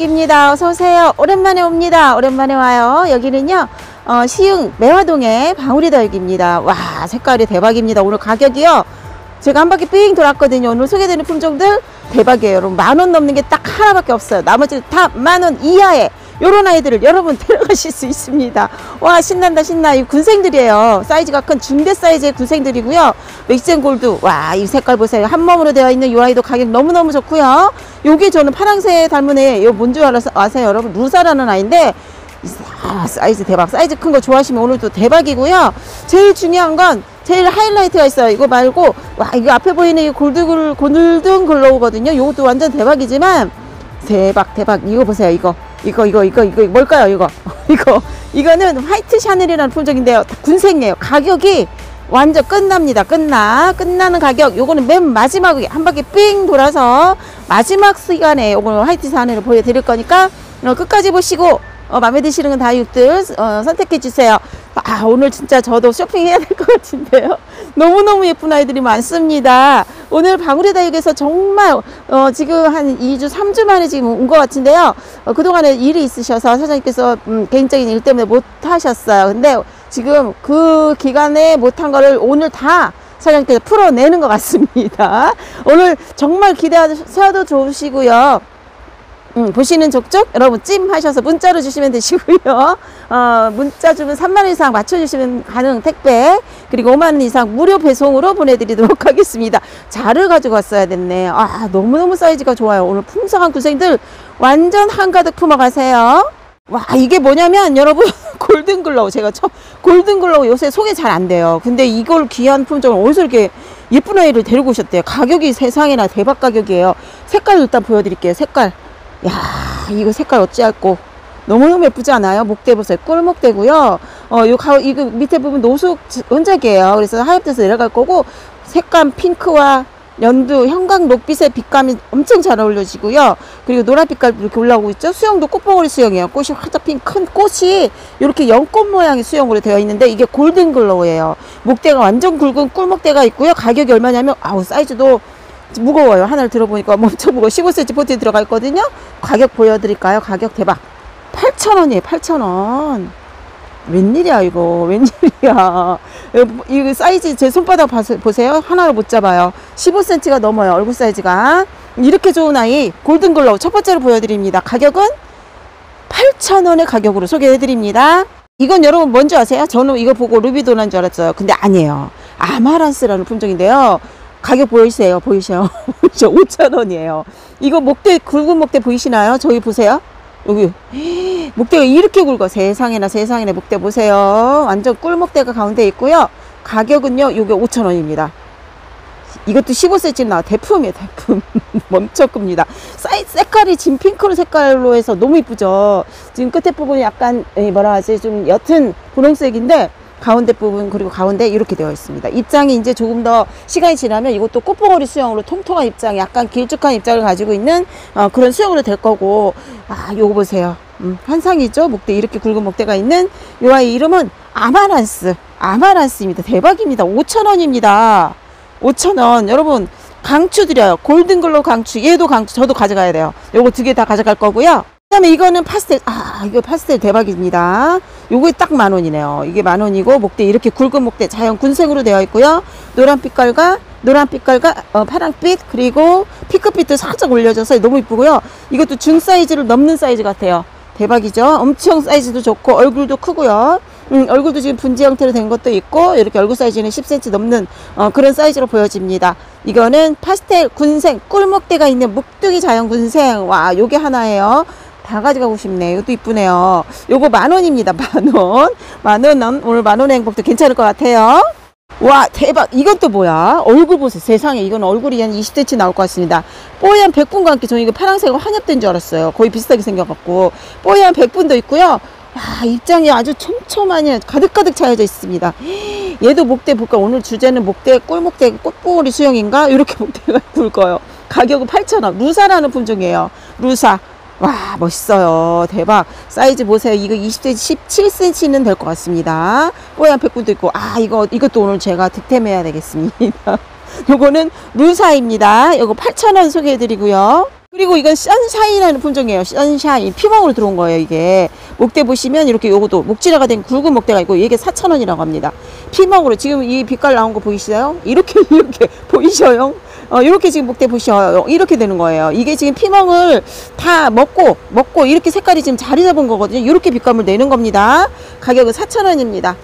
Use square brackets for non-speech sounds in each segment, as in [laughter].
하나다육입니다. 어서 오세요. 오랜만에 옵니다. 오랜만에 와요. 여기는요, 어, 시흥 매화동의 방울이다육입니다. 와, 색깔이 대박입니다. 오늘 가격이요. 제가 한 바퀴 삥 돌았거든요. 오늘 소개되는 품종들 대박이에요. 여러분, 만 원 넘는 게 딱 하나밖에 없어요. 나머지 다 만 원 이하에 요런 아이들을 여러분 데려가실 수 있습니다. 와 신난다 신나 이 군생들이에요. 사이즈가 큰 중대 사이즈의 군생들이고요. 맥센 골드 와 이 색깔 보세요. 한 몸으로 되어 있는 이 아이도 가격 너무너무 좋고요. 요게 저는 파랑새 닮은 애요뭔줄 아세요 여러분? 루사라는 아이인데 아, 사이즈 대박 사이즈 큰 거 좋아하시면 오늘도 대박이고요. 제일 중요한 건 제일 하이라이트가 있어요. 이거 말고 와 이거 앞에 보이는 이 골드 골든 글로우거든요. 요것도 완전 대박이지만 대박 대박 이거 보세요 이거 이거 이거 이거 이거 뭘까요 이거? [laughs] 이거 이거는 화이트 샤넬이라는 품종인데요. 군생이에요. 가격이 완전 끝납니다. 끝나 끝나는 가격. 요거는 맨 마지막에 한 바퀴 삥 돌아서 마지막 시간에 요거는 화이트 샤넬을 보여드릴 거니까 어, 끝까지 보시고 어, 마음에 드시는 다육들 어, 선택해 주세요. 아 오늘 진짜 저도 쇼핑해야 될 것 같은데요. [laughs] 너무너무 예쁜 아이들이 많습니다. 오늘 방울의 다육에서 정말 어, 지금 한 2주 3주 만에 지금 온 것 같은데요. 어, 그동안에 일이 있으셔서 사장님께서 음, 개인적인 일 때문에 못 하셨어요. 근데 지금 그 기간에 못한 거를 오늘 다 사장님께서 풀어내는 것 같습니다. [laughs] 오늘 정말 기대하셔도 좋으시고요. 음, 보시는 족족 여러분 찜 하셔서 문자로 주시면 되시고요. [laughs] 어, 문자 주면 3만 원 이상 맞춰주시면 가능 택배 그리고 5만 원 이상 무료 배송으로 보내드리도록 [laughs] 하겠습니다. 자를 가지고 왔어야 됐네. 아 너무너무 사이즈가 좋아요. 오늘 풍성한 구생들 완전 한가득 품어가세요. 와 이게 뭐냐면 여러분 [laughs] 골든글로우 제가 처음 골든글로우 요새 소개 잘 안 돼요. 근데 이걸 귀한 품종을 어디서 이렇게 예쁜 아이를 데리고 오셨대요. 가격이 세상에나 대박 가격이에요. 색깔 일단 보여드릴게요. 색깔. 야 이거 색깔 어찌할꼬 너무너무 예쁘지 않아요? 목대 보세요. 꿀목대고요. 어, 요 가, 이거 밑에 부분 노숙 은색이에요. 그래서 하엽 돼서 내려갈 거고 색감 핑크와 연두, 형광 녹빛의 빛감이 엄청 잘 어울려지고요. 그리고 노란 빛깔 이렇게 올라오고 있죠. 수형도 꽃봉오리 수형이에요. 꽃이 활짝 핀 큰 꽃이 이렇게 연꽃 모양의 수형으로 되어 있는데 이게 골든 글로우예요. 목대가 완전 굵은 꿀목대가 있고요. 가격이 얼마냐면 아우 사이즈도 무거워요. 하나를 들어보니까 엄청 무거워. 15cm 포트에 들어가 있거든요. 가격 보여드릴까요? 가격 대박. 8,000원이에요. 8,000원. 웬일이야 이거 [laughs] 웬일이야 이거 사이즈 제 손바닥 보세요 하나를 못 잡아요 15cm가 넘어요 얼굴 사이즈가 이렇게 좋은 아이 골든글로우 첫 번째로 보여드립니다 가격은 8,000원의 가격으로 소개해 드립니다 이건 여러분 뭔지 아세요? 저는 이거 보고 루비도난 줄 알았어요 근데 아니에요 아마란스라는 품종인데요 가격 보이세요? 보이세요? 5,000원이에요. [laughs] 이거 목대, 굵은 목대 보이시나요? 저기 보세요. 여기. [gasps] 목대가 이렇게 굵어. 세상에나 세상에나 목대 보세요. 완전 꿀목대가 가운데 있고요. 가격은요, 요게 5,000원입니다. 이것도 15cm 나와. 대품이에요, 대품. [laughs] 멈춰급니다. 사이, 색깔이 진 핑크로 색깔로 해서 너무 이쁘죠? 지금 끝에 부분이 약간, 뭐라 하지, 좀 옅은 분홍색인데, 가운데 부분 그리고 가운데 이렇게 되어 있습니다. 입장이 이제 조금 더 시간이 지나면 이것도 꽃봉오리 수영으로 통통한 입장, 약간 길쭉한 입장을 가지고 있는 어, 그런 수영으로 될 거고 아 요거 보세요. 음, 환상이죠. 목대 이렇게 굵은 목대가 있는 요 아이 이름은 아마란스 아마란스입니다. 대박입니다. 5천원입니다. 5천원 여러분 강추 드려요. 골든글로우 강추 얘도 강추 저도 가져가야 돼요. 요거 두 개 다 가져갈 거고요. 그 다음에 이거는 파스텔 아 이거 파스텔 대박입니다. 요게 딱 만원이네요. 이게 만원이고 목대 이렇게 굵은 목대 자연 군생으로 되어 있고요. 노란 빛깔과 노란 빛깔과 어, 파랑빛 그리고 핑크빛도 살짝 올려져서 너무 이쁘고요. 이것도 중 사이즈를 넘는 사이즈 같아요. 대박이죠? 엄청 사이즈도 좋고 얼굴도 크고요. 음, 얼굴도 지금 분지 형태로 된 것도 있고 이렇게 얼굴 사이즈는 10cm 넘는 어, 그런 사이즈로 보여집니다. 이거는 파스텔 군생 꿀목대가 있는 묵둥이 자연 군생 와 요게 하나예요 다 가져가고 싶네. 이것도 이쁘네요. 요거 만 원입니다. [laughs] 만 원. 만 원, 오늘 만 원의 행복도 괜찮을 것 같아요. 와, 대박. 또 뭐야? 얼굴 보세요. 세상에. 이건 얼굴이 한 20cm 나올 것 같습니다. 뽀얀 백분과 함께 저는 이거 파란색으로 환엽된 줄 알았어요. 거의 비슷하게 생겨갖고. 뽀얀 백분도 있고요. 와, 입장이 아주 촘촘하니 가득가득 차여져 있습니다. [gasps] 얘도 목대 볼까? 오늘 주제는 목대, 꿀목대, 꽃봉오리 수형인가? 이렇게 [laughs] 목대가 굵어요. 가격은 8,000원. 루사라는 품종이에요. 루사. 와 멋있어요 대박 사이즈 보세요 이거 20cm 17cm는 될 것 같습니다 뽀얀 백분도 있고 아 이거 이것도 오늘 제가 득템해야 되겠습니다 [laughs] 요거는 루사입니다 요거 8,000원 소개해 드리고요 그리고 이건 선샤인이라는 품종이에요. 선샤인. 피멍으로 들어온 거예요, 이게. 목대 보시면 이렇게 요것도 목질화가 된 굵은 목대가 있고 이게 4,000원이라고 합니다. 피멍으로 지금 이 빛깔 나온 거 보이시나요? 이렇게 [laughs] 이렇게 보이셔요? 어, 이렇게 지금 목대 보셔요. 이렇게 되는 거예요. 이게 지금 피멍을 다 먹고 먹고 이렇게 색깔이 지금 자리 잡은 거거든요. 이렇게 빛감을 내는 겁니다. 가격은 4,000원입니다.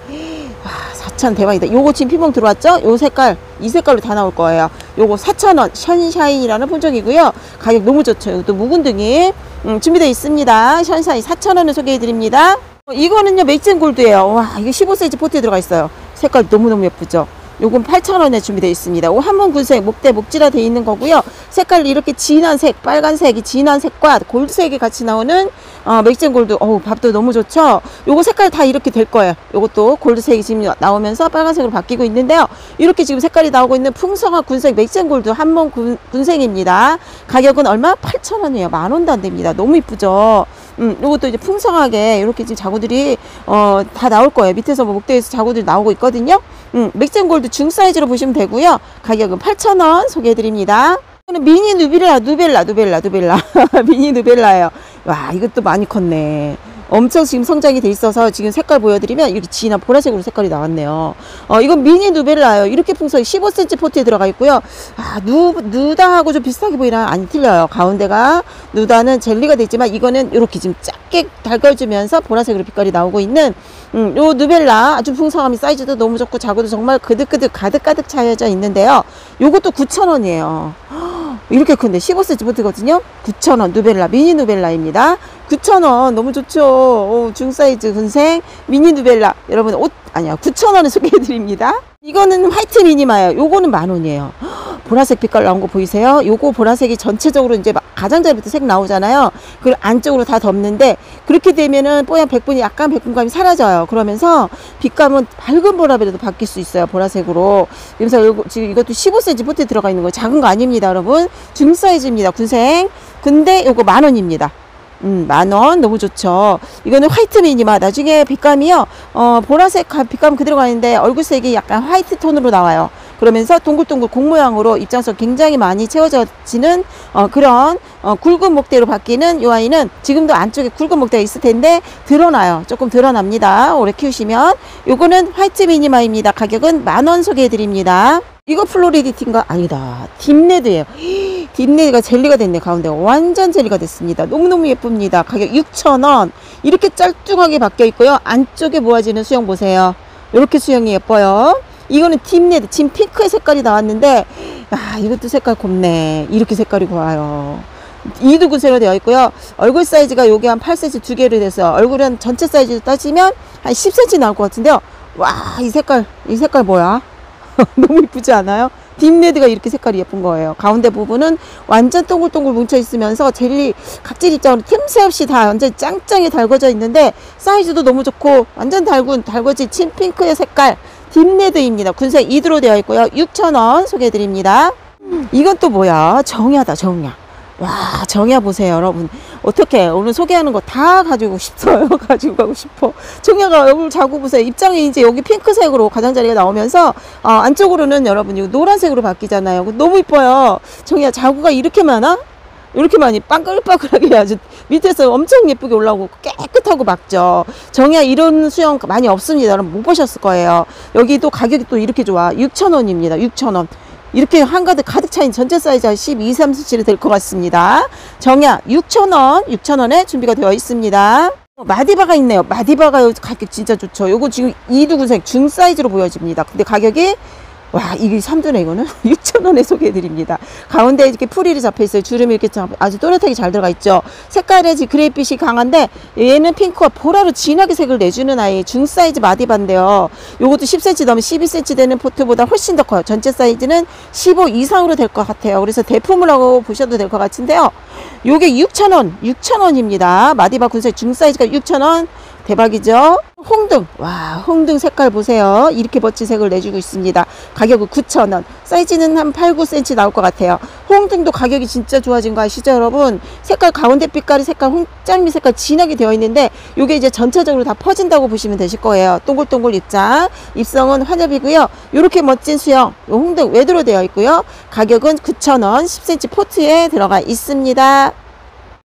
와, 4천 대박이다. 요거 지금 피멍 들어왔죠? 요 색깔, 이 색깔로 다 나올 거예요. 요거 4,000원, 션샤인이라는 품종이고요. 가격 너무 좋죠. 이것도 묵은 등이 음, 준비되어 있습니다. 션샤인 4,000원을 소개해 드립니다. 어, 이거는요, 맥진 골드예요. 와, 이게 15cm 포트에 들어가 있어요. 색깔 너무너무 예쁘죠? 요건 8,000원에 준비되어 있습니다. 한번 군색 목대 목지라 되어 있는 거고요. 색깔이 이렇게 진한 색, 빨간색이 진한 색과 골드색이 같이 나오는 어, 맥진 골드. 어우, 밥도 너무 좋죠? 요거 색깔 다 이렇게 될 거예요. 요것도 골드색이 지금 나오면서 빨간색으로 바뀌고 있는데요. 이렇게 지금 색깔이 나오고 있는 풍성한 군색 맥진 골드 한번 군, 군색입니다. 가격은 얼마? 8,000원이에요. 만 원도 안 됩니다. 너무 이쁘죠? 음, 요것도 이제 풍성하게 이렇게 지금 자구들이 어, 다 나올 거예요. 밑에서 뭐 목대에서 자구들이 나오고 있거든요. 음, 맥젠 골드 중 사이즈로 보시면 되고요. 가격은 8,000원 소개해 드립니다. 이거는 미니 누빌라, 누벨라, 누벨라, 누벨라. [laughs] 미니 누벨라예요. 와, 이것도 많이 컸네. 엄청 지금 성장이 돼 있어서 지금 색깔 보여드리면 이렇게 진한 보라색으로 색깔이 나왔네요. 어, 이건 미니 누벨라예요. 이렇게 풍성이 15cm 포트에 들어가 있고요. 아, 누, 누다하고 좀 비슷하게 보이나? 안 틀려요. 가운데가 누다는 젤리가 돼 있지만 이거는 이렇게 지금 작게 달궈주면서 보라색으로 빛깔이 나오고 있는 음, 요 누벨라 아주 풍성함이 사이즈도 너무 좋고 자구도 정말 그득그득 가득가득 차여져 있는데요. 요것도 9,000원이에요. [gasps] 이렇게 큰데 15cm 포트거든요. 9,000원 누벨라 미니 누벨라입니다. 9,000원 너무 좋죠. 오, 중사이즈 군생 미니 누벨라 여러분 옷 아니야 9,000원에 소개해 드립니다. 이거는 화이트 미니마예요. 요거는 만 원이에요. 보라색 빛깔 나온 거 보이세요? 요거 보라색이 전체적으로 이제 가장자리부터 색 나오잖아요. 그리고 안쪽으로 다 덮는데 그렇게 되면은 뽀얀 백분이 약간 백분감이 사라져요. 그러면서 빛감은 밝은 보라색으로 바뀔 수 있어요. 보라색으로. 그래서 요거 지금 이것도 15cm 포트에 들어가 있는 거 작은 거 아닙니다, 여러분. 중 사이즈입니다. 군생. 근데 요거 만 원입니다. 음, 만 원. 너무 좋죠. 이거는 화이트 미니마. 나중에 빛감이요. 어, 보라색 빛감 그대로 가는데 얼굴색이 약간 화이트 톤으로 나와요. 그러면서 동글동글 공 모양으로 입장석 굉장히 많이 채워져지는 어, 그런 어, 굵은 목대로 바뀌는 이 아이는 지금도 안쪽에 굵은 목대가 있을 텐데 드러나요. 조금 드러납니다. 오래 키우시면 요거는 화이트 미니마입니다. 가격은 만 원 소개해 드립니다. 이거 플로리디티인가? 아니다. 딥레드예요. 딥레드가 젤리가 됐네 가운데 완전 젤리가 됐습니다. 너무너무 예쁩니다. 가격 6,000원. 이렇게 짤뚱하게 바뀌어 있고요. 안쪽에 모아지는 수형 보세요. 이렇게 수형이 예뻐요. 이거는 딥레드, 진 핑크의 색깔이 나왔는데 아 이것도 색깔 곱네. 이렇게 색깔이 고와요. 이두 군생으로 되어 있고요. 얼굴 사이즈가 여기 한 8cm 두 개를 돼서 얼굴은 전체 사이즈 따지면 한 10cm 나올 것 같은데요. 와, 이 색깔, 이 색깔 뭐야? [laughs] 너무 이쁘지 않아요? 딥레드가 이렇게 색깔이 예쁜 거예요. 가운데 부분은 완전 동글동글 뭉쳐 있으면서 젤리 각질 입장으로 틈새 없이 다 완전 짱짱이 달궈져 있는데 사이즈도 너무 좋고 완전 달군 달궈진 찐핑크의 색깔 딥레드입니다. 군색 2드로 되어 있고요. 6,000원 소개해드립니다. 이건 또 뭐야? 정야다 정야. 와 정야 보세요 여러분 어떻게 오늘 소개하는 거 다 가지고 싶어요 [laughs] 가지고 가고 싶어 정야가 여러분 자고 보세요 입장이 이제 여기 핑크색으로 가장자리가 나오면서 어, 안쪽으로는 여러분 이거 노란색으로 바뀌잖아요 너무 이뻐요 정야 자구가 이렇게 많아? 이렇게 많이 빵글빵글하게 아주 밑에서 엄청 예쁘게 올라오고 깨끗하고 막죠. 정야 이런 수영 많이 없습니다. 여러분 못 보셨을 거예요. 여기도 가격이 또 이렇게 좋아. 6,000원입니다. 6,000원. 이렇게 한가득 가득 차인 전체 사이즈가 12, 3cm를 될것 같습니다. 정야 6,000원, 6,000원에 준비가 되어 있습니다. 마디바가 있네요. 마디바가 가격 진짜 좋죠. 요거 지금 이두구색 중 사이즈로 보여집니다. 근데 가격이 와 이게 3두네 이거는 [laughs] 6천원에 소개해드립니다. 가운데 이렇게 풀일이 잡혀 있어요. 주름이 이렇게 아주 또렷하게 잘 들어가 있죠. 색깔의 그레이빛이 강한데 얘는 핑크와 보라로 진하게 색을 내주는 아이 중 사이즈 마디바인데요. 요것도 10cm 넘으면 12cm 되는 포트보다 훨씬 더 커요. 전체 사이즈는 15 이상으로 될 것 같아요. 그래서 대품이라고 보셔도 될 것 같은데요. 요게 6천원 6천원입니다. 마디바 군생 중 사이즈가 6천원 대박이죠? 홍등. 와 홍등 색깔 보세요. 이렇게 멋진 색을 내주고 있습니다. 가격은 9,000원. 사이즈는 한 8, 9cm 나올 것 같아요. 홍등도 가격이 진짜 좋아진 거 아시죠 여러분? 색깔 가운데 빛깔이 색깔 홍장미 색깔 진하게 되어 있는데 이게 이제 전체적으로 다 퍼진다고 보시면 되실 거예요. 동글동글 입장. 입성은 환엽이고요. 이렇게 멋진 수형 홍등 외도로 되어 있고요. 가격은 9,000원. 10cm 포트에 들어가 있습니다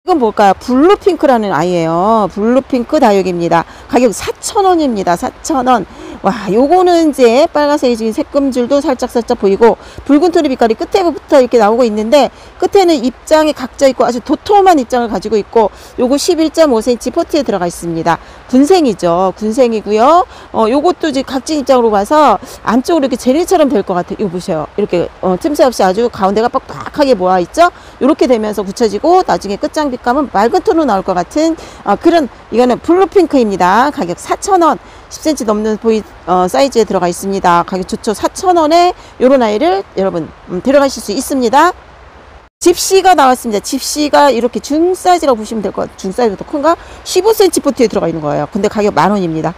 이건 뭘까요? 블루핑크라는 아이예요. 블루핑크 다육입니다. 가격 4,000원입니다. 4,000원. 와, 요거는 이제 빨간색이 지금 색금줄도 살짝 살짝 보이고 붉은 토리 빛깔이 끝에부터 이렇게 나오고 있는데 끝에는 입장이 각져 있고 아주 도톰한 입장을 가지고 있고 요거 11.5cm 포트에 들어가 있습니다. 군생이죠. 군생이고요. 어, 요것도 이제 각진 입장으로 봐서 안쪽으로 이렇게 젤리처럼 될 것 같아요. 이거 보세요. 이렇게 어, 틈새 없이 아주 가운데가 빡빡하게 모아 있죠. 이렇게 되면서 붙여지고 나중에 끝장 빛감은 맑은 톤으로 나올 것 같은 어, 그런 이거는 블루핑크입니다. 가격 4,000원. 10cm 넘는 보이 어, 사이즈에 들어가 있습니다. 가격 좋죠. 4,000원에 요런 아이를 여러분 음, 데려가실 수 있습니다. 집시가 나왔습니다. 집시가 이렇게 중 사이즈라고 보시면 될 것 같아요. 중 사이즈가 더 큰가? 15cm 포트에 들어가 있는 거예요. 근데 가격 만 원입니다.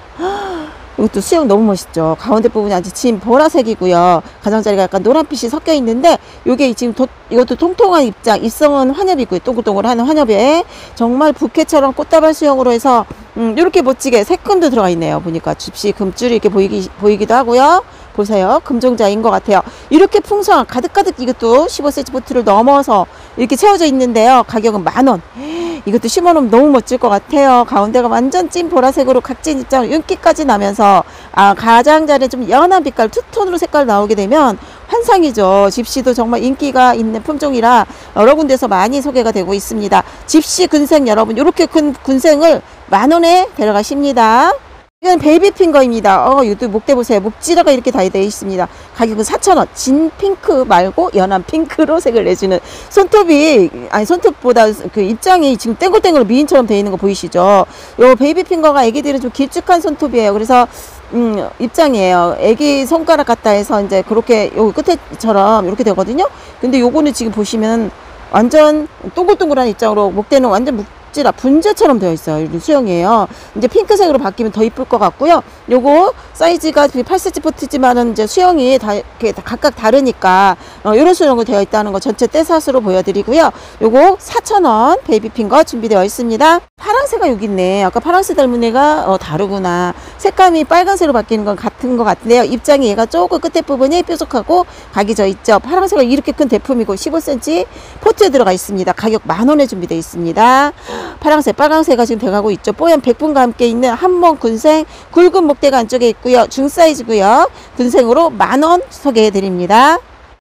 이것도 수영 너무 멋있죠. 가운데 부분이 아주 진 보라색이고요. 가장자리가 약간 노란빛이 섞여 있는데 이게 지금 도, 이것도 통통한 입장, 입성은 환엽이고요. 동글동글한 환엽에 정말 부케처럼 꽃다발 수영으로 해서 음, 이렇게 멋지게 색금도 들어가 있네요. 보니까 집시 금줄이 이렇게 보이기, 보이기도 하고요. 보세요. 금종자인 것 같아요. 이렇게 풍성한 가득가득 이것도 15cm 보트를 넘어서 이렇게 채워져 있는데요. 가격은 만원. [gasps] 이것도 심어놓으면 너무 멋질 것 같아요. 가운데가 완전 찐 보라색으로 각진 입장 윤기까지 나면서 아 가장자리 좀 연한 빛깔 투톤으로 색깔 나오게 되면 환상이죠. 집시도 정말 인기가 있는 품종이라 여러 군데서 많이 소개가 되고 있습니다. 집시 군생 여러분 이렇게 큰 군생을 만원에 데려가십니다. 이건 베이비핑거입니다. 어, 이것도 목대 보세요. 목질화가 이렇게 다 되어 있습니다. 가격은 4,000원. 진 핑크 말고 연한 핑크로 색을 내주는 손톱이, 아니, 손톱보다 그 입장이 지금 땡글땡글 미인처럼 되어 있는 거 보이시죠? 요 베이비핑거가 애기들은 좀 길쭉한 손톱이에요. 그래서 음, 입장이에요. 애기 손가락 같다 해서 이제 그렇게 요 끝에처럼 이렇게 되거든요. 근데 요거는 지금 보시면 완전 동글동글한 입장으로 목대는 완전 목질화 분재처럼 되어 있어요. 수형이에요. 이제 핑크색으로 바뀌면 더 이쁠 것 같고요. 요거 사이즈가 8cm 포트지만은 이제 수형이 다 이렇게 다 각각 다르니까 어, 이런 수형으로 되어 있다는 거 전체 떼사스로 보여드리고요. 요거 4,000원 베이비핑거 준비되어 있습니다. 파랑새가 여기 있네. 아까 파랑새 닮은 애가 어, 다르구나. 색감이 빨간색으로 바뀌는 건 같은 것 같은데요. 입장이 얘가 조금 끝에 부분이 뾰족하고 각이 져 있죠. 파랑새가 이렇게 큰 대품이고 15cm 포트에 들어가 있습니다. 가격 만 원에 준비되어 있습니다. 파랑색, 빨강새가 지금 돼가고 있죠. 뽀얀 백분과 함께 있는 한번 군생, 굵은 목대가 안쪽에 있고요. 중 사이즈고요. 군생으로 만원 소개해 드립니다.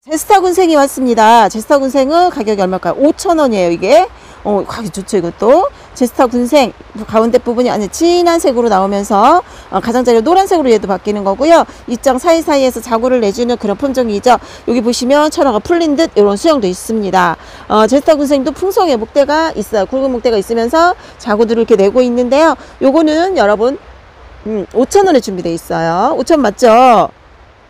제스타 군생이 왔습니다. 제스타 군생은 가격이 얼마일까요? 5천원이에요 이게. 어, 가격 좋죠, 이것도. 제스타 군생, 가운데 부분이 아주 진한 색으로 나오면서, 어, 가장자리 노란색으로 얘도 바뀌는 거고요. 입장 사이사이에서 자구를 내주는 그런 품종이죠. 여기 보시면 철화가 풀린 듯 이런 수영도 있습니다. 어, 제스타 군생도 풍성의 목대가 있어요. 굵은 목대가 있으면서 자구들을 이렇게 내고 있는데요. 요거는 여러분, 음, 5천원에 준비되어 있어요. 5천 맞죠?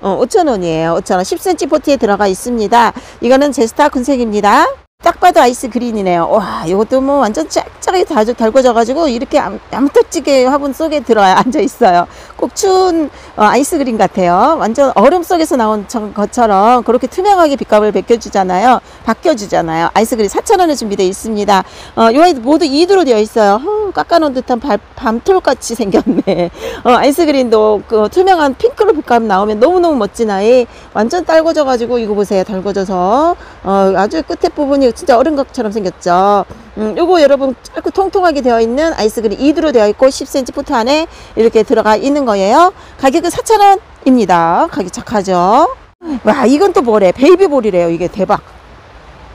어, 5,000원이에요. 5,000원. 10cm 포트에 들어가 있습니다. 이거는 제스타 군색입니다. 딱 봐도 아이스 그린이네요. 와, 이것도 뭐 완전 쫙쫙하게 달, 달궈져가지고 이렇게 야무지게 화분 속에 들어 [laughs] 앉아 있어요. 꼭 추운 어, 아이스 그린 같아요. 완전 얼음 속에서 나온 것처럼 그렇게 투명하게 빛감을 벗겨주잖아요. 바뀌어주잖아요. 아이스 그린 4,000원에 준비되어 있습니다. 어, 이 아이 모두 2두로 되어 있어요. 어, 깎아놓은 듯한 밤, 밤톨같이 [laughs] 생겼네. 어, 아이스 그린도 그 투명한 핑크로 빛감 나오면 너무너무 멋진 아이. 완전 달궈져가지고 이거 보세요. 달궈져서 어, 아주 끝에 부분이 진짜 얼음각처럼 생겼죠. 음, 요거 여러분 짧고 통통하게 되어 있는 아이스그린 2두로 되어 있고 10cm 포트 안에 이렇게 들어가 있는 거예요. 가격은 4,000원입니다. 가격 착하죠. 와, 이건 또 뭐래? 베이비볼이래요. 이게 대박.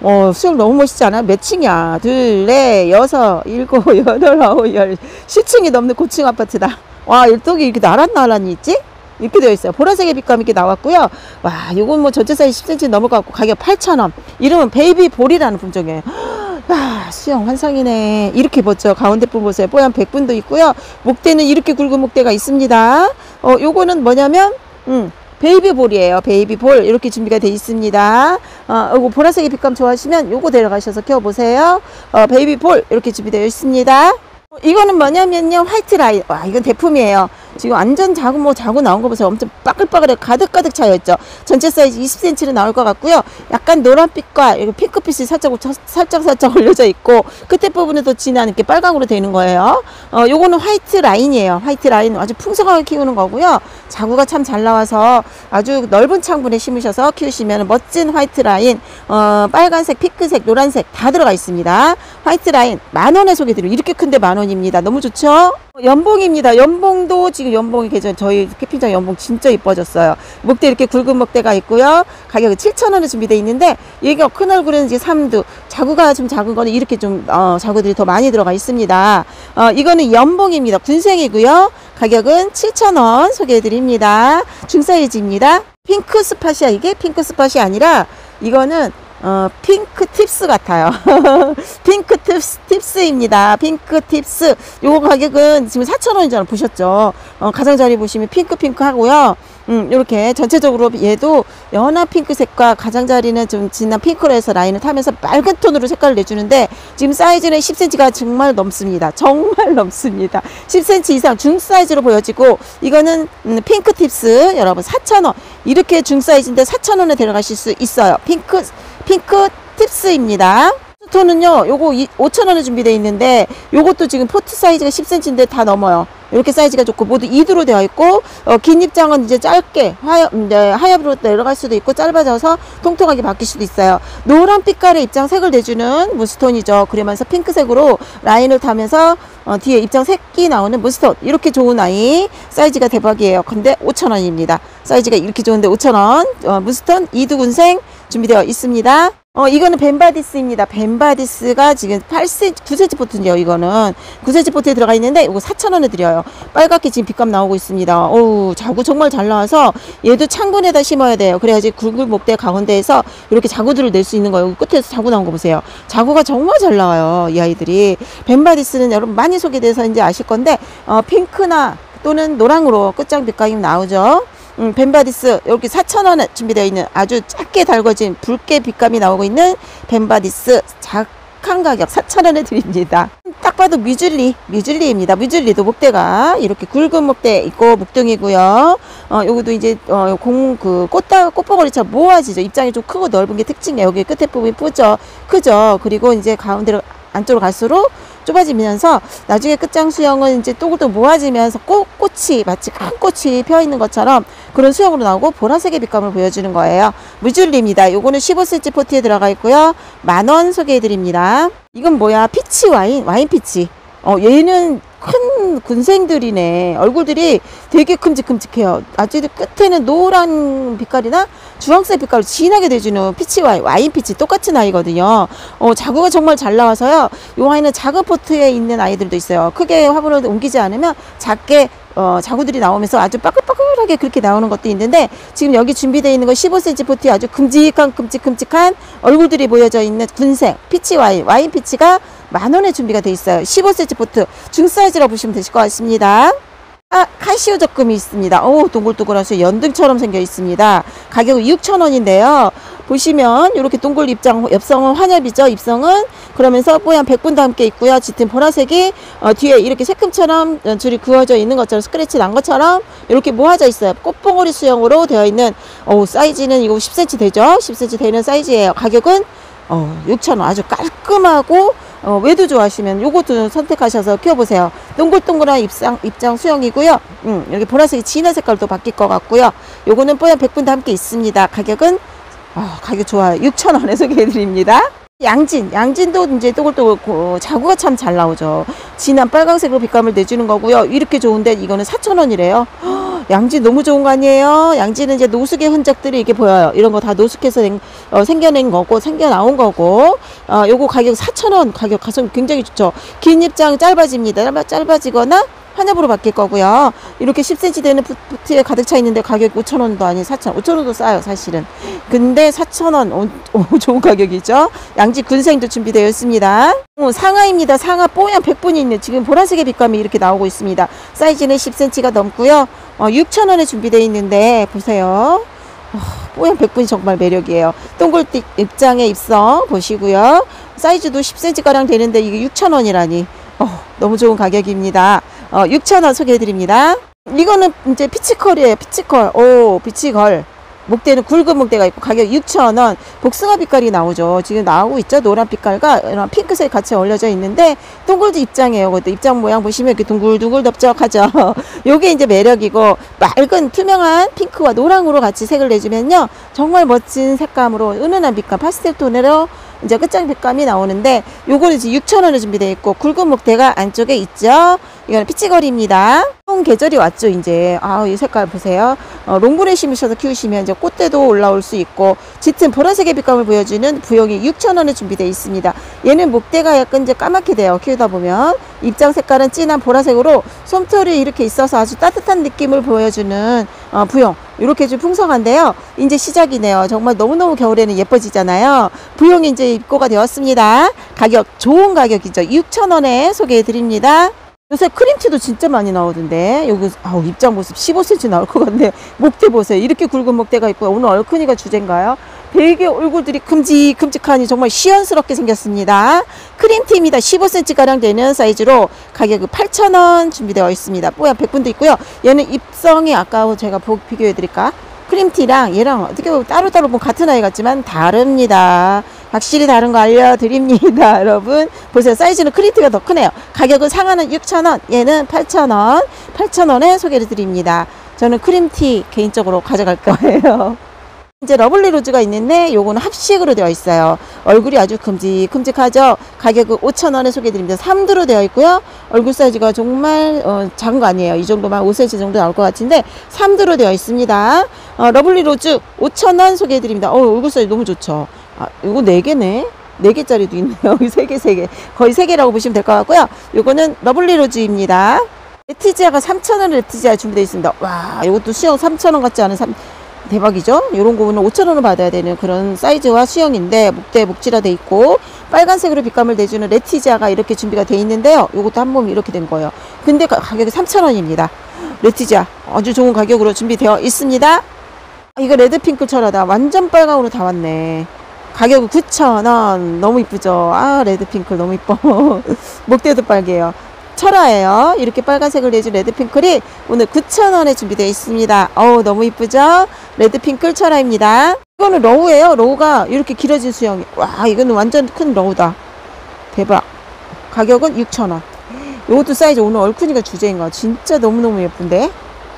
어, 수영 너무 멋있지 않아? 몇 층이야? 둘, 넷, 여섯, 일곱, [laughs] 여덟, 아홉, 열. 10층이 넘는 고층 아파트다. 와, 일독이 이렇게 나란나란히 있지? 이렇게 되어 있어요. 보라색의 빛감 이렇게 나왔고요. 와, 이건 뭐 전체 사이즈 10cm 넘어가고 가격 8,000원. 이름은 베이비 볼이라는 품종이에요. [gasps] 야, 수영 환상이네. 이렇게 멋져. 가운데 분 보세요. 뽀얀 백분도 있고요. 목대는 이렇게 굵은 목대가 있습니다. 어, 요거는 뭐냐면, 음, 베이비볼이에요. 베이비볼. 이렇게 준비가 되어 있습니다. 어, 요거 보라색의 빛감 좋아하시면 요거 데려가셔서 키워보세요. 어, 베이비볼. 이렇게 준비되어 있습니다. 어, 이거는 뭐냐면요. 화이트 라인. 와, 이건 대품이에요. 지금 완전 자구 뭐 자구 나온 거 보세요. 엄청 빠글빠글해 가득가득 차여 있죠. 전체 사이즈 20cm는 나올 것 같고요. 약간 노란빛과 이거 핑크빛이 살짝 살짝 살짝 올려져 있고 끝에 부분에 더 진한 이렇게 빨강으로 되는 거예요. 어, 요거는 화이트 라인이에요. 화이트 라인 아주 풍성하게 키우는 거고요. 자구가 참 잘 나와서 아주 넓은 창분에 심으셔서 키우시면 멋진 화이트 라인, 어, 빨간색, 핑크색, 노란색 다 들어가 있습니다. 화이트 라인 만 원에 소개드리고 이렇게 큰데 만 원입니다. 너무 좋죠? 연봉입니다. 연봉도 지금 연봉이 계절 저희 캠핑장 연봉 진짜 이뻐졌어요. 목대 이렇게 굵은 목대가 있고요. 가격은 7,000원에 준비되어 있는데 얘가 큰 얼굴은 이제 3두 자구가 좀 작은 거는 이렇게 좀 어, 자구들이 더 많이 들어가 있습니다. 어, 이거는 연봉입니다. 군생이고요. 가격은 7,000원 소개해 드립니다. 중사이즈입니다. 핑크 스팟이야 이게 핑크 스팟이 아니라 이거는 어, 핑크 팁스 같아요. [laughs] 핑크 팁스, 팁스입니다. 핑크 팁스. 요거 가격은 지금 4,000원이잖아. 보셨죠? 어, 가장자리 보시면 핑크 핑크 하고요. 음, 이렇게 전체적으로 얘도 연한 핑크색과 가장자리는 좀 진한 핑크로 해서 라인을 타면서 빨간 톤으로 색깔을 내주는데 지금 사이즈는 10cm가 정말 넘습니다. 정말 넘습니다. 10cm 이상 중 사이즈로 보여지고 이거는 음, 핑크 팁스 여러분 4,000원 이렇게 중 사이즈인데 4,000원에 데려가실 수 있어요. 핑크 핑크 팁스입니다. 톤은요 요거 5,000원에 준비되어 있는데 요것도 지금 포트 사이즈가 10cm인데 다 넘어요. 이렇게 사이즈가 좋고 모두 2두로 되어 있고 어, 긴 입장은 이제 짧게 하엽, 이제 하엽으로 내려갈 수도 있고 짧아져서 통통하게 바뀔 수도 있어요. 노란 빛깔의 입장 색을 내주는 무스톤이죠. 그러면서 핑크색으로 라인을 타면서 어, 뒤에 입장 색이 나오는 무스톤 이렇게 좋은 아이 사이즈가 대박이에요. 근데 5,000원입니다. 사이즈가 이렇게 좋은데 5,000원 어, 무스톤 이두군생 준비되어 있습니다. 어, 이거는 벤바디스입니다. 벤바디스가 지금 8cm, 9cm 포트인데요, 이거는. 9cm 포트에 들어가 있는데, 이거 4,000원에 드려요. 빨갛게 지금 빛감 나오고 있습니다. 어우, 자구 정말 잘 나와서, 얘도 창분에다 심어야 돼요. 그래야지 굵은 목대 가운데에서 이렇게 자구들을 낼 수 있는 거예요. 끝에서 자구 나온 거 보세요. 자구가 정말 잘 나와요, 이 아이들이. 벤바디스는 여러분 많이 소개돼서 이제 아실 건데, 어, 핑크나 또는 노랑으로 끝장 빛감이 나오죠. 음, 벤바디스 여기 4,000원에 준비되어 있는 아주 작게 달궈진 붉게 빛감이 나오고 있는 벤바디스 착한 가격 4,000원에 드립니다. 딱 봐도 뮤즐리, 뮤즐리입니다. 뮤즐리도 목대가 이렇게 굵은 목대 있고 목등이고요. 어, 요것도 이제 어, 공그 꽃다 꽃봉오리처럼 모아지죠. 입장이 좀 크고 넓은 게 특징이에요. 여기 끝에 부분이 뿌죠, 크죠. 그리고 이제 가운데로 안쪽으로 갈수록 좁아지면서 나중에 끝장 수영은 이제 또글또 모아지면서 꽃, 꽃이 마치 큰 꽃이 펴 있는 것처럼 그런 수영으로 나오고 보라색의 빛감을 보여주는 거예요. 뮤즐리입니다. 요거는 15cm 포트에 들어가 있고요. 만원 소개해 드립니다. 이건 뭐야? 피치 와인, 와인 피치. 어, 얘는 큰 군생들이네. 얼굴들이 되게 큼직큼직해요. 아주 끝에는 노란 빛깔이나 주황색 빛깔로 진하게 내주는 피치 와인, 와인 피치 똑같은 아이거든요. 어, 자구가 정말 잘 나와서요. 이 아이는 작은 포트에 있는 아이들도 있어요. 크게 화분을 옮기지 않으면 작게 어, 자구들이 나오면서 아주 빠글빠글하게 그렇게 나오는 것도 있는데 지금 여기 준비되어 있는 건 15cm 포트에 아주 큼직한 큼직큼직한 얼굴들이 보여져 있는 군생 피치 와인 와인 피치가 만 원에 준비가 되어 있어요 15cm 포트 중 사이즈로 보시면 되실 것 같습니다 아, 카시오 적금이 있습니다. 오, 동글동글하셔 연등처럼 생겨 있습니다. 가격은 6,000원인데요. 보시면 이렇게 동글 입장 옆성은 환엽이죠. 입성은 그러면서 뽀얀 백분도 함께 있고요. 짙은 보라색이 어, 뒤에 이렇게 새큼처럼 줄이 그어져 있는 것처럼 스크래치 난 것처럼 이렇게 모아져 있어요. 꽃봉오리 수영으로 되어 있는 오, 사이즈는 이거 10cm 되죠. 10cm 되는 사이즈예요. 가격은 어, 6,000원 아주 깔끔하고 어, 외도 좋아하시면 요것도 선택하셔서 키워보세요. 동글동글한 입장, 입장 수영이고요. 음, 여기 보라색이 진한 색깔도 바뀔 것 같고요. 요거는 뽀얀 백분도 함께 있습니다. 가격은 어, 가격 좋아요. 6,000원에 소개해드립니다. 양진, 양진도 이제 또글또글 자구가 참 잘 나오죠. 진한 빨강색으로 빛감을 내주는 거고요. 이렇게 좋은데 이거는 4,000원이래요. 양지 너무 좋은 거 아니에요? 양지는 이제 노숙의 흔적들이 이렇게 보여요. 이런 거 다 노숙해서 낸, 어, 생겨낸 거고, 생겨 나온 거고, 어, 요거 가격 4,000원 가격 가성 굉장히 좋죠. 긴 입장 짧아집니다. 짧아지거나 환엽으로 바뀔 거고요. 이렇게 10cm 되는 부티에 가득 차 있는데 가격 5,000원도 아닌 4,000원. 5,000원도 싸요, 사실은. 근데 4,000원, 오, 오, 좋은 가격이죠. 양지 군생도 준비되어 있습니다. 어, 상하입니다. 상하 뽀얀 100분이 있는 지금 보라색의 빛감이 이렇게 나오고 있습니다. 사이즈는 10cm가 넘고요. 어, 6,000원에 준비되어 있는데 보세요. 어, 뽀얀 백분이 정말 매력이에요. 동글빛 입장의 입성 보시고요. 사이즈도 10cm가량 되는데 이게 6,000원이라니. 어, 너무 좋은 가격입니다. 어, 6,000원 소개해드립니다. 이거는 이제 피치컬이에요. 피치컬. 오, 피치컬. 목대는 굵은 목대가 있고 가격 6,000원. 복숭아 빛깔이 나오죠. 지금 나오고 있죠. 노란 빛깔과 이런 핑크색 같이 어울려져 있는데 동글도 입장이에요. 그것도 입장 모양 보시면 이렇게 둥글둥글 넓적하죠. [laughs] 요게 이제 매력이고 맑은 투명한 핑크와 노랑으로 같이 색을 내주면요. 정말 멋진 색감으로 은은한 빛감 파스텔 톤으로 이제 끝장 빛감이 나오는데 요거는 이제 6,000원에 준비되어 있고 굵은 목대가 안쪽에 있죠. 이거는 피치거리입니다. 봄 계절이 왔죠, 이제. 아, 이 색깔 보세요. 어, 롱분에 심으셔서 키우시면 이제 꽃대도 올라올 수 있고 짙은 보라색의 빛감을 보여주는 부용이 6,000원에 준비되어 있습니다. 얘는 목대가 약간 이제 까맣게 돼요. 키우다 보면. 입장 색깔은 진한 보라색으로 솜털이 이렇게 있어서 아주 따뜻한 느낌을 보여주는 어, 부용. 이렇게 좀 풍성한데요. 이제 시작이네요. 정말 너무너무 겨울에는 예뻐지잖아요. 부용이 이제 입고가 되었습니다. 가격 좋은 가격이죠. 6,000원에 소개해 드립니다. 요새 크림치도 진짜 많이 나오던데. 여기 아우 입장 모습 15cm 나올 것 같네요 목대 보세요. 이렇게 굵은 목대가 있고 오늘 얼큰이가 주제인가요? 되게 얼굴들이 큼직큼직하니 정말 시원스럽게 생겼습니다. 크림티입니다 15cm 가량 되는 사이즈로 가격은 8,000원 준비되어 있습니다. 뽀얀 100분도 있고요. 얘는 입성이 아까 제가 비교해 드릴까? 크림티랑 얘랑 어떻게 보면 따로따로 보면 같은 아이 같지만 다릅니다. 확실히 다른 거 알려드립니다. [laughs] 여러분 보세요. 사이즈는 크림티가 더 크네요. 가격은 상하는 6,000원 얘는 8,000원 8,000원에 소개를 드립니다. 저는 크림티 개인적으로 가져갈 거예요. [laughs] 이제 러블리 로즈가 있는데 요거는 합식으로 되어 있어요. 얼굴이 아주 큼직큼직하죠. 가격은 5,000원에 소개드립니다. 3두로 되어 있고요. 얼굴 사이즈가 정말 어, 작은 거 아니에요. 이 정도만 5cm 정도 나올 것 같은데 3두로 되어 있습니다. 어, 러블리 로즈 5,000원 소개해드립니다. 어, 얼굴 사이즈 너무 좋죠. 아, 이거 4개네. 4개짜리도 있네요. [laughs] 3개, 3개. 거의 3개라고 보시면 될 것 같고요. 요거는 러블리 로즈입니다. 레티지아가 3,000원 레티지아 준비되어 있습니다. 와, 이것도 수형 3,000원 같지 않은 3, 대박이죠? 이런 거는 5천원을 받아야 되는 그런 사이즈와 수형인데 목대 목질화 돼 있고 빨간색으로 빛감을 내주는 레티지아가 이렇게 준비가 돼 있는데요. 이것도 한 몸 이렇게 된 거예요. 근데 가격이 3천원입니다. 레티지아 아주 좋은 가격으로 준비되어 있습니다. 아, 이거 레드핑클 철화다. 완전 빨강으로 다 왔네. 가격은 9,000원. 너무 이쁘죠? 아, 레드핑클 너무 이뻐. [laughs] 목대도 빨개요. 철화예요. 이렇게 빨간색을 내준 레드핑클이 오늘 9,000원에 준비되어 있습니다. 어우 너무 이쁘죠? 레드핑클 철화입니다. 이거는 러우예요. 러우가 이렇게 길어진 수형이. 와 이거는 완전 큰 러우다. 대박. 가격은 6,000원. 이것도 사이즈 오늘 얼큰이가 주제인 거 진짜 너무너무 예쁜데?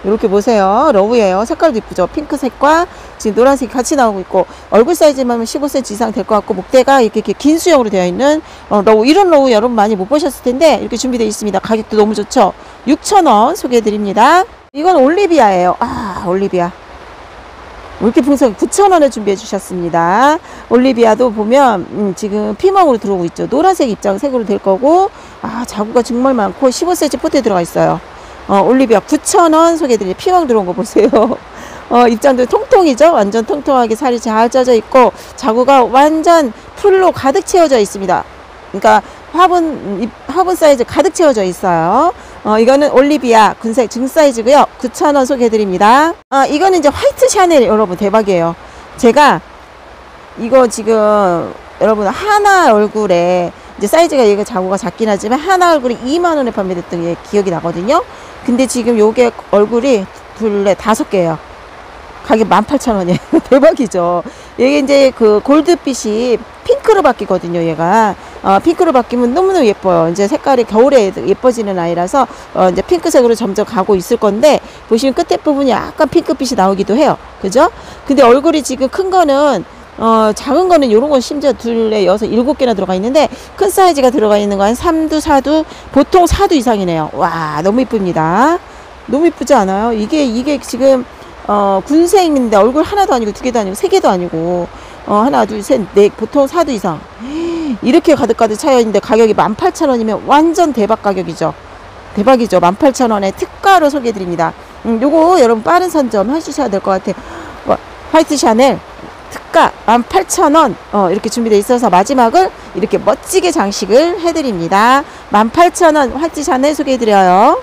이렇게 보세요. 러우예요. 색깔도 이쁘죠. 핑크색과 지금 노란색이 같이 나오고 있고 얼굴 사이즈만 15cm 이상 될 것 같고 목대가 이렇게, 이렇게 긴 수형으로 되어 있는 어, 러우 이런 러우 여러분 많이 못 보셨을 텐데 이렇게 준비되어 있습니다. 가격도 너무 좋죠. 6,000원 소개해 드립니다. 이건 올리비아예요. 아 올리비아. 이렇게 풍선 9,000원에 준비해 주셨습니다. 올리비아도 보면 음, 지금 피멍으로 들어오고 있죠. 노란색 입장 색으로 될 거고 아 자구가 정말 많고 15cm 포트에 들어가 있어요. 어, 올리비아 9,000원 소개드립니다. 피멍 들어온 거 보세요. [laughs] 어, 입장도 통통이죠? 완전 통통하게 살이 잘 쪄져 있고 자구가 완전 full로 가득 채워져 있습니다. 그러니까 화분 화분 사이즈 가득 채워져 있어요. 어, 이거는 올리비아 군색 중 사이즈고요. 9,000원 소개해드립니다. 아, 이거는 이제 화이트 샤넬 여러분 대박이에요. 제가 이거 지금 여러분 하나 얼굴에 이제 사이즈가 얘가 자구가 작긴 하지만 하나 얼굴이 2만 원에 판매됐던 게 기억이 나거든요. 근데 지금 요게 얼굴이 둘레 다섯 개예요. 가격 18,000원이에요. [laughs] 대박이죠. 이게 이제 그 골드빛이 핑크로 바뀌거든요, 얘가. 어, 핑크로 바뀌면 너무너무 예뻐요. 이제 색깔이 겨울에 예뻐지는 아이라서 어, 이제 핑크색으로 점점 가고 있을 건데 보시면 끝에 부분이 약간 핑크빛이 나오기도 해요. 그죠? 근데 얼굴이 지금 큰 거는 어, 작은 거는 요런 건 심지어 둘에 여섯, 일곱 개나 들어가 있는데 큰 사이즈가 들어가 있는 건 3두, 4두, 보통 4두 이상이네요. 와, 너무 이쁩니다. 너무 이쁘지 않아요? 이게, 이게 지금, 어, 군생인데 얼굴 하나도 아니고 두 개도 아니고 세 개도 아니고, 어, 하나, 둘, 셋, 넷, 보통 4두 이상. [gasps] 이렇게 가득가득 차여 있는데 가격이 18,000원이면 완전 대박 가격이죠. 대박이죠. 18,000원에 특가로 소개해 드립니다. 음, 요거 여러분 빠른 선점 해주셔야 될 것 같아요. 뭐, 화이트 샤넬 특가 18,000원 어, 이렇게 준비되어 있어서 마지막을 이렇게 멋지게 장식을 해드립니다. 18,000원 화이트 샤넬 소개해드려요.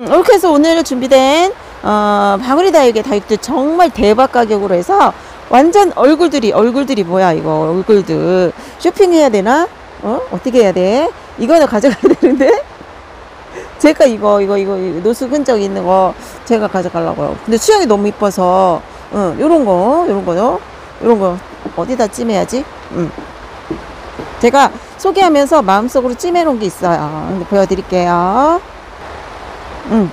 음, 이렇게 해서 오늘 준비된 어, 방울이 다육의 다육들 정말 대박 가격으로 해서 완전 얼굴들이 얼굴들이 뭐야 이거 얼굴들 쇼핑해야 되나? 어? 어떻게 해야 돼? 이거는 가져가야 [laughs] 되는데 제가 이거 이거 이거 노수 흔적 있는 거 제가 가져가려고요. 근데 수영이 너무 이뻐서 응, 요런 거 요런 거요. 요런 거 어디다 찜해야지? 응. 제가 소개하면서 마음속으로 찜해 놓은 게 있어요. 보여드릴게요. 응.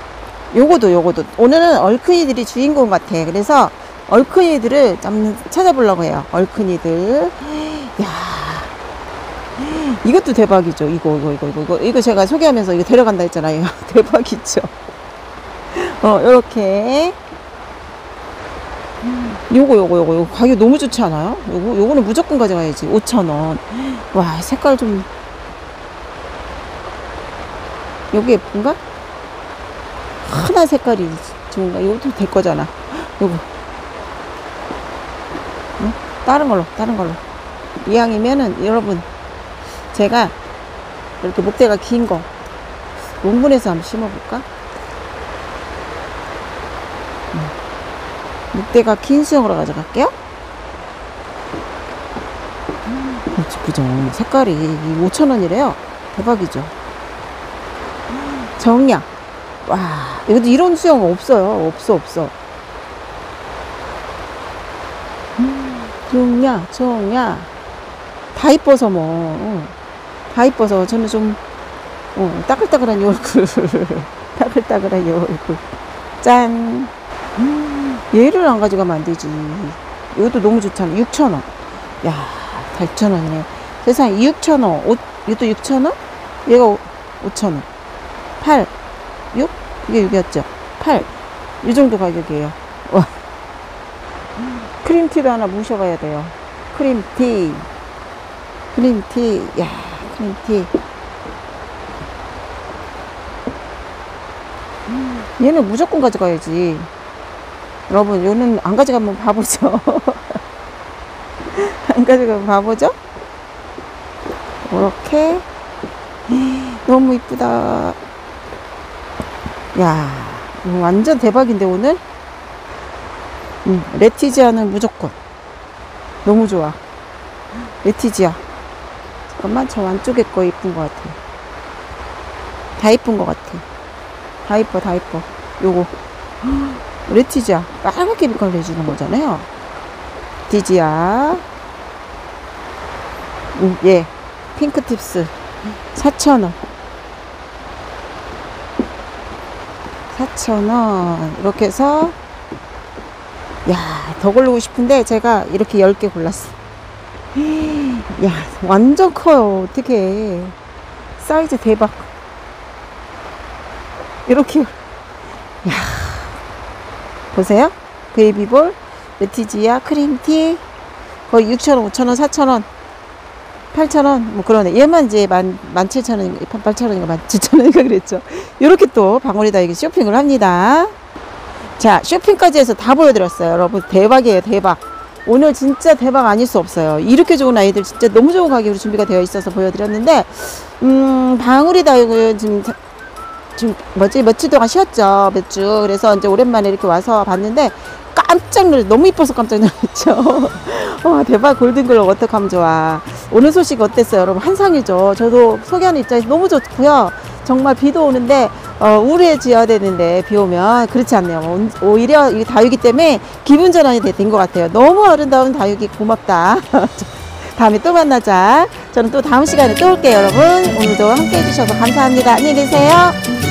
요거도 요거도 오늘은 얼큰이들이 주인공 같아. 그래서 얼큰이들을 좀 찾아보려고 해요. 얼큰이들. 야. 이것도 대박이죠. 이거 이거 이거 이거 이거 제가 소개하면서 이거 데려간다 했잖아요. [laughs] 대박이죠. 어, 요렇게 요거 요거 요거 요거 가격 너무 좋지 않아요? 요거 요거는 무조건 가져가야지. 5,000원. 와, 색깔 좀 여기 예쁜가? 하나 색깔이 좋은가? 이것도 될 거잖아. 요거. 응? 다른 걸로, 다른 걸로. 이왕이면은 여러분 제가 이렇게 목대가 긴거 농분해서 한번 심어볼까? 목대가 긴 수영으로 가져갈게요. 음, 그죠? 색깔이 5,000원이래요. 대박이죠? 정량. 와, 이것도 이런 수영 없어요. 없어, 없어. 음, 정량, 정량. 다 이뻐서 뭐, 어. 다 이뻐서 저는 좀, 어, 따글따글한 이 얼굴. [laughs] 따글따글한 이 얼굴. 짠. 음, 얘를 안 가져가면 안 되지. 이것도 너무 좋잖아. 6,000원. 야, 다 6,000원이네. 세상에 6,000원. 옷, 이것도 6,000원? 얘가 5,000원. 8, 6? 이게 6이었죠? 8. 이 정도 가격이에요. 와. 크림티도 하나 모셔가야 돼요. 크림티. 크림티. 야, 크림티. 얘는 무조건 가져가야지. 여러분, 얘는 안 가져가면 바보죠. [laughs] 안 가져가면 바보죠? 이렇게. 너무 이쁘다. 야, 완전 대박인데, 오늘? 음, 레티지아는 무조건. 너무 좋아. 레티지아. 잠깐만, 저 안쪽에 거 이쁜 것 같아. 다 이쁜 것 같아. 다 이뻐, 다 이뻐. 요거. 레티지아. 빨갛게 빛깔 내주는 거잖아요. 디지아. 음, 예. 핑크팁스. 4,000원. 4,000원. 이렇게 해서, 야, 더 고르고 싶은데 제가 이렇게 10개 골랐어. [gasps] 야, 완전 커요. 어떻게 사이즈 대박. 이렇게. 야, 보세요. 베이비볼, 레티지아, 크림티. 거의 6,000원, 5,000원, 4,000원. 8,000원, 뭐 그러네. 얘만 이제 만, 17,000원인가, 8,000원인가, 17,000원인가 그랬죠. 이렇게 또 방울이다 이게 쇼핑을 합니다. 자, 쇼핑까지 해서 다 보여드렸어요. 여러분, 대박이에요, 대박. 오늘 진짜 대박 아닐 수 없어요. 이렇게 좋은 아이들 진짜 너무 좋은 가격으로 준비가 되어 있어서 보여드렸는데, 음, 방울이다 이거 지금, 지금 뭐지, 며칠 동안 쉬었죠. 몇 주. 그래서 이제 오랜만에 이렇게 와서 봤는데, 깜짝 놀 너무 이뻐서 깜짝 놀랐죠. [laughs] 와 대박 골든글로 어떡하면 좋아. 오늘 소식 어땠어요, 여러분? 한상이죠. 저도 소개하는 입장에서 너무 좋고요. 정말 비도 오는데 어, 우울해져야 되는데 비 오면 그렇지 않네요. 온- 오히려 이 다육이 때문에 기분 전환이 된 것 같아요. 너무 아름다운 다육이 고맙다. [laughs] 다음에 또 만나자. 저는 또 다음 시간에 또 올게요, 여러분. 오늘도 함께 해주셔서 감사합니다. 안녕히 계세요.